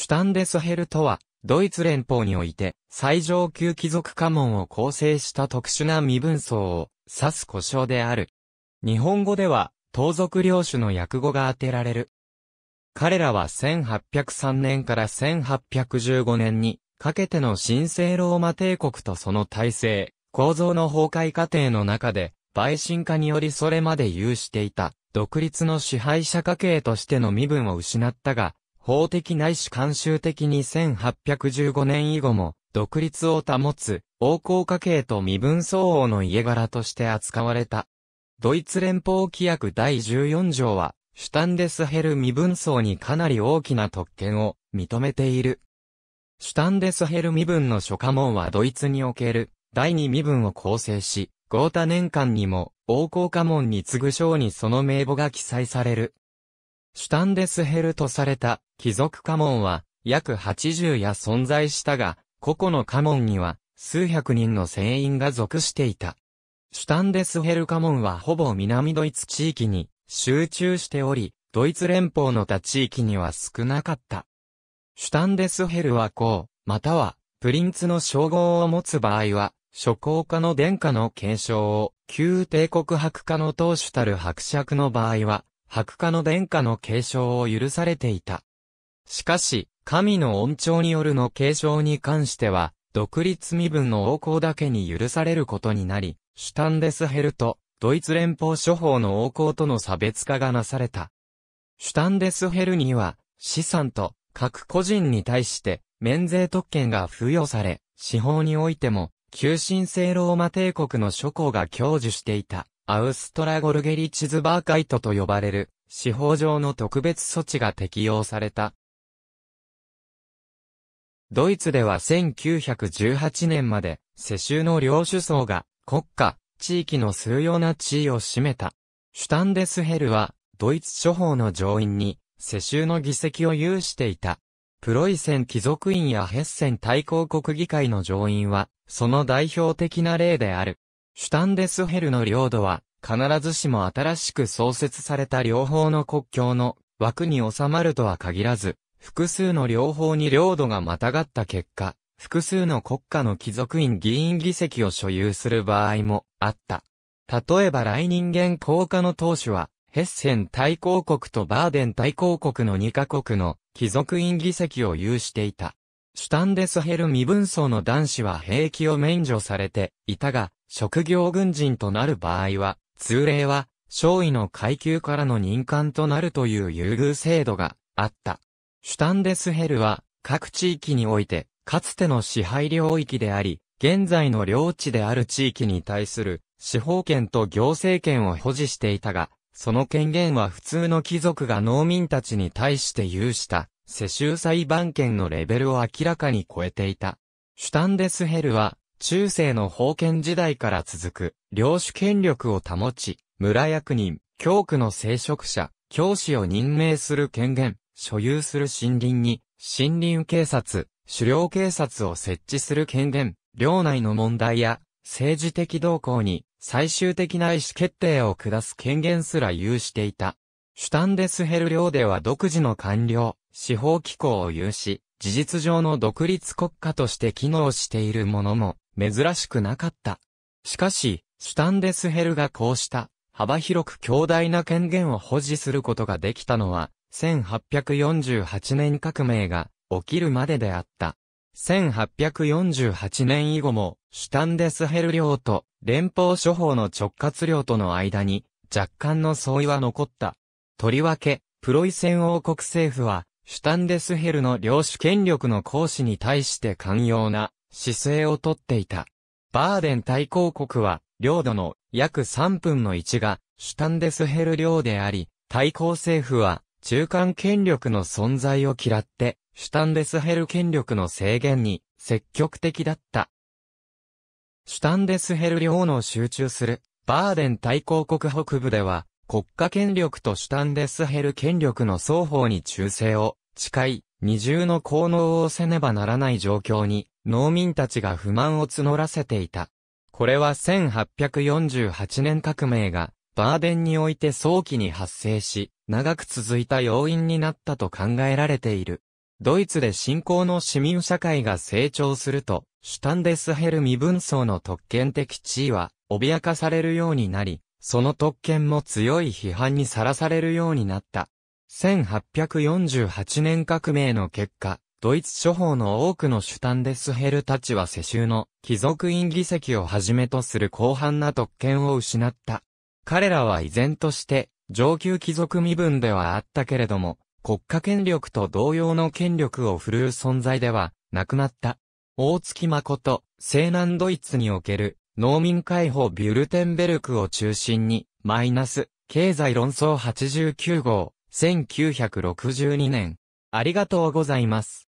シュタンデスヘルとは、ドイツ連邦において、最上級貴族家紋を構成した特殊な身分層を指す故障である。日本語では、盗賊領主の訳語が当てられる。彼らは1803年から1815年にかけての神聖ローマ帝国とその体制、構造の崩壊過程の中で、陪審化によりそれまで有していた、独立の支配者家系としての身分を失ったが、法的ないし慣習的に1815年以後も、独立を保つ、王侯家系と身分相応の家柄として扱われた。ドイツ連邦規約第14条は、シュタンデスヘル身分層にかなり大きな特権を認めている。シュタンデスヘル身分の諸家門はドイツにおける第二身分を構成し、ゴータ年間にも王侯家門に次ぐ章にその名簿が記載される。シュタンデスヘルとされた貴族家門は約80や存在したが、個々の家門には数百人の船員が属していた。シュタンデスヘル家門はほぼ南ドイツ地域に集中しており、ドイツ連邦の他地域には少なかった。シュタンデスヘルは公、または、プリンツの称号を持つ場合は、諸公家の殿下の継承を、旧帝国白家の当主たる伯爵の場合は、白家の殿下の継承を許されていた。しかし、神の恩寵によるの継承に関しては、独立身分の王侯だけに許されることになり、シュタンデスヘルと、ドイツ連邦諸法の王侯との差別化がなされた。シュタンデスヘルには、資産と、各個人に対して、免税特権が付与され、司法においても、旧神聖ローマ帝国の諸侯が享受していた、アウストラゴルゲリチズバーカイトと呼ばれる、司法上の特別措置が適用された。ドイツでは1918年まで、世襲の領主層が国家、地域の数要な地位を占めた。シュタンデスヘルは、ドイツ諸法の上院に、世襲の議席を有していた。プロイセン貴族院やヘッセン対抗国議会の上院は、その代表的な例である。シュタンデスヘルの領土は、必ずしも新しく創設された両方の国境の枠に収まるとは限らず、複数の両方に領土がまたがった結果、複数の国家の貴族院議員議席を所有する場合もあった。例えば来人間公家の当主は、ヘッセン対抗国とバーデン対抗国の2カ国の貴族院議席を有していた。シュタンデスヘル身分層の男子は兵役を免除されていたが、職業軍人となる場合は、通例は、少尉の階級からの任官となるという優遇制度があった。シュタンデスヘルは、各地域において、かつての支配領域であり、現在の領地である地域に対する司法権と行政権を保持していたが、その権限は普通の貴族が農民たちに対して有した世襲裁判権のレベルを明らかに超えていた。シュタンデスヘルは、中世の封建時代から続く、領主権力を保ち、村役人、教区の聖職者、教師を任命する権限、所有する森林に、森林警察、狩猟警察を設置する権限、領内の問題や政治的動向に最終的な意思決定を下す権限すら有していた。シュタンデスヘル領では独自の官僚、司法機構を有し、事実上の独立国家として機能しているものも珍しくなかった。しかし、シュタンデスヘルがこうした幅広く強大な権限を保持することができたのは、1848年革命が起きるまでであった。1848年以後も、シュタンデスヘル領と連邦諸法の直轄領との間に若干の相違は残った。とりわけ、プロイセン王国政府は、シュタンデスヘルの領主権力の行使に対して寛容な姿勢をとっていた。バーデン対抗国は、領土の約3分の1がシュタンデスヘル領であり、対抗政府は中間権力の存在を嫌って、シュタンデスヘル権力の制限に積極的だった。シュタンデスヘル領の集中するバーデン対抗国北部では、国家権力とシュタンデスヘル権力の双方に忠誠を誓い、二重の効能をせねばならない状況に、農民たちが不満を募らせていた。これは1848年革命が、バーデンにおいて早期に発生し、長く続いた要因になったと考えられている。ドイツで信仰の市民社会が成長すると、シュタンデスヘル身分層の特権的地位は脅かされるようになり、その特権も強い批判にさらされるようになった。1848年革命の結果、ドイツ諸法の多くのシュタンデスヘルたちは世襲の貴族院議席をはじめとする広範な特権を失った。彼らは依然として上級貴族身分ではあったけれども、国家権力と同様の権力を振るう存在ではなくなった。大月誠、西南ドイツにおける農民解放ビュルテンベルクを中心に、マイナス、経済論争89号、1962年。ありがとうございます。